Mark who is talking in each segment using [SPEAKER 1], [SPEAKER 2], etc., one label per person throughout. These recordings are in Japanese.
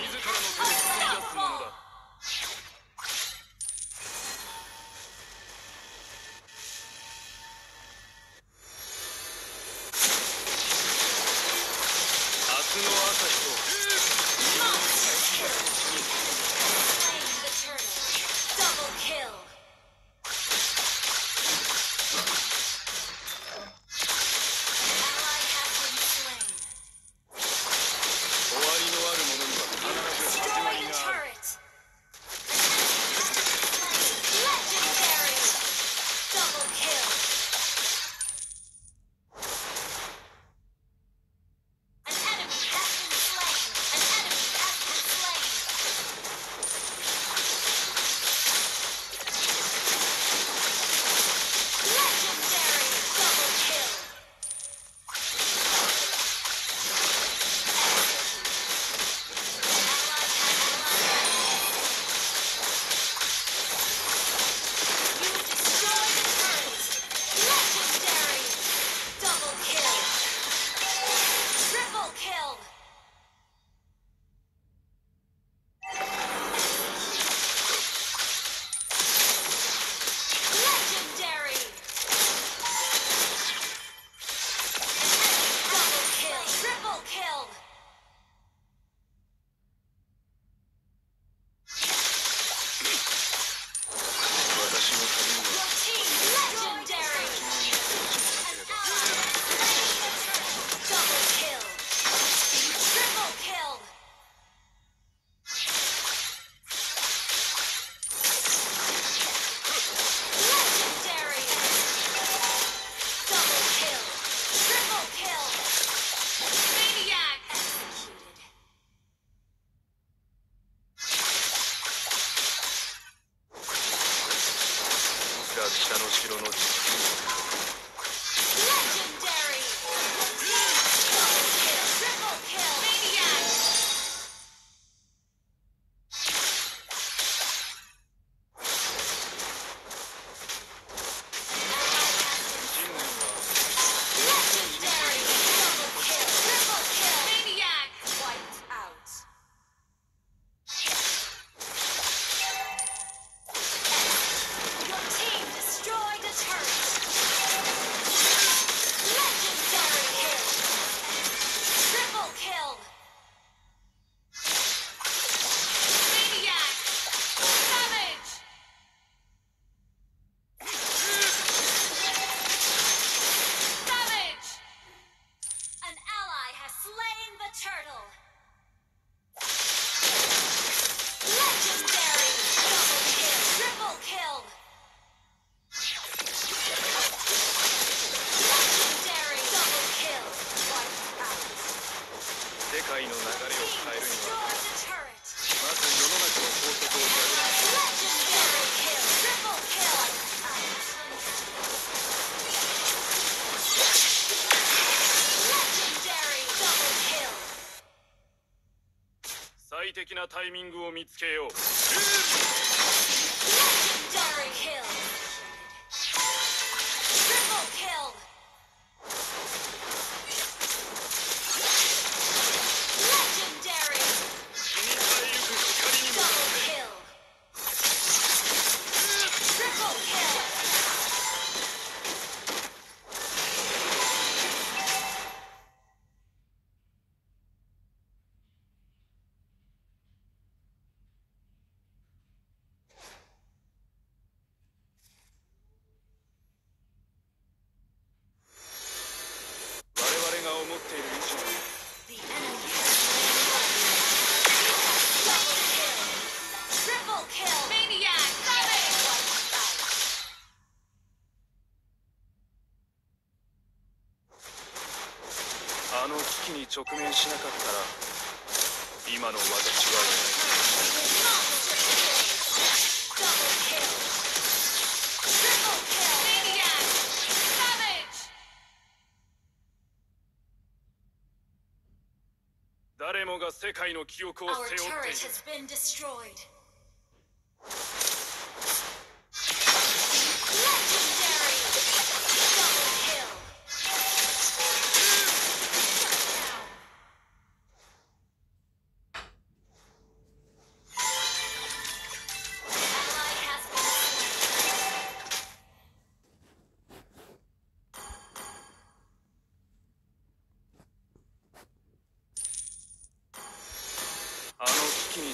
[SPEAKER 1] 自らの手で城の。地的なタイミングを見つけよう。機に直面しの私は
[SPEAKER 2] いない。
[SPEAKER 1] 誰もが世界の記憶を背負っている。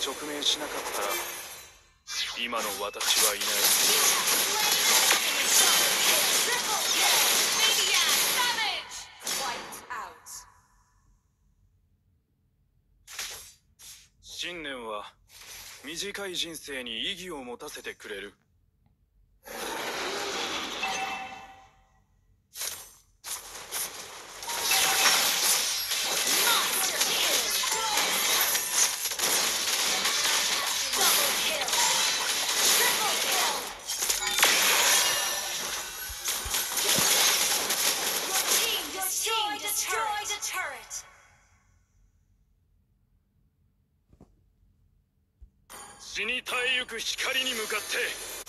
[SPEAKER 1] 直面しなかったら今の私はいない。信念は短い人生に意義を持たせてくれる。に絶えゆく光に向かって